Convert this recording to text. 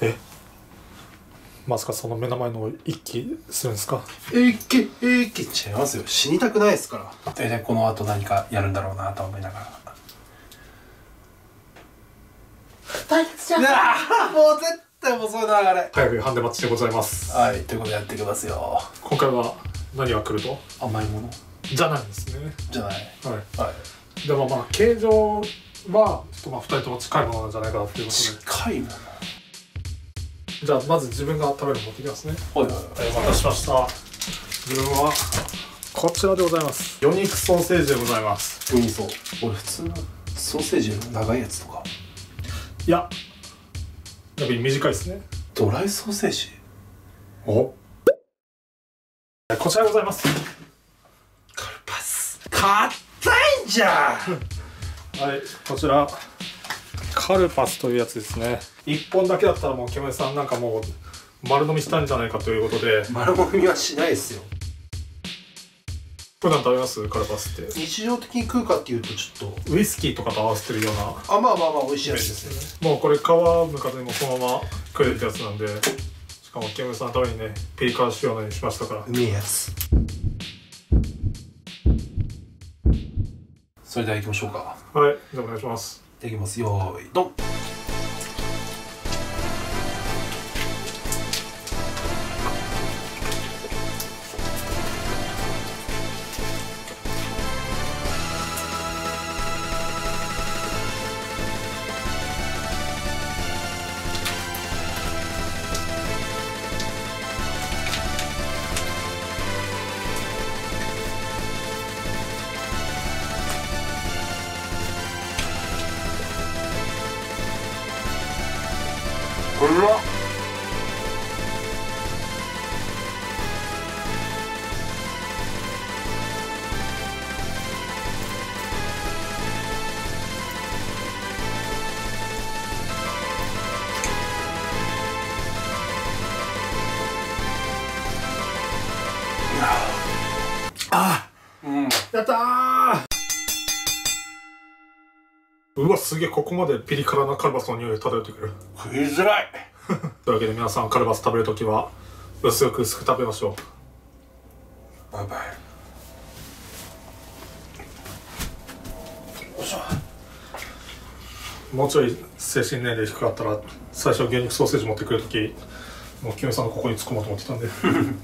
え？まさかその目の前のを一気するんですか？えいけえいけ違いますよ。死にたくないですから。大体この後何かやるんだろうなと思いながら。大切じゃんもう絶対もうそういう流れ。早くハンデマッチでございます。はいということでやっていきますよ。今回は何が来ると？甘いもの。じゃないんですね。じゃない。ははい。いでもまあ形状はちょっとまあ2人とも近いものなんじゃないかなっていうことで近いもの？じゃあまず自分が食べるの持ってきますね。はい。お待たせしました。自分はこちらでございます。魚肉ソーセージでございます。ウニソ俺普通のソーセージの長いやつとか。いややっぱり短いですね。ドライソーセージ？お。こちらでございます。カルパス硬いんじゃん。はいこちらカルパスというやつですね。1本だけだったらもう木村さんなんかもう丸飲みしたんじゃないかということで。丸もみはしないですよ。普段食べます？カルパスって。日常的に食うかっていうとちょっウイスキーとかと合わせてるような。とあまあまあまあ美味しいやつですよね。もうこれ皮むかずにもそのまま食えるってやつなんで。しかも木村さんのためにねピリ辛仕様にしましたから。うめえやつ。それでは行きましょうか。はいじゃあお願いしますいきます。よーいドン。うわうん。やったーうわすげえここまでピリ辛なカルバスの匂い漂ってくる。食いづらい。というわけで皆さんカルバス食べるときは薄く薄く食べましょう。バイバイ。よいしょもうちょい精神年齢低かったら最初牛肉ソーセージ持ってくるときもうキムさんのここに突っ込もうと思ってたんで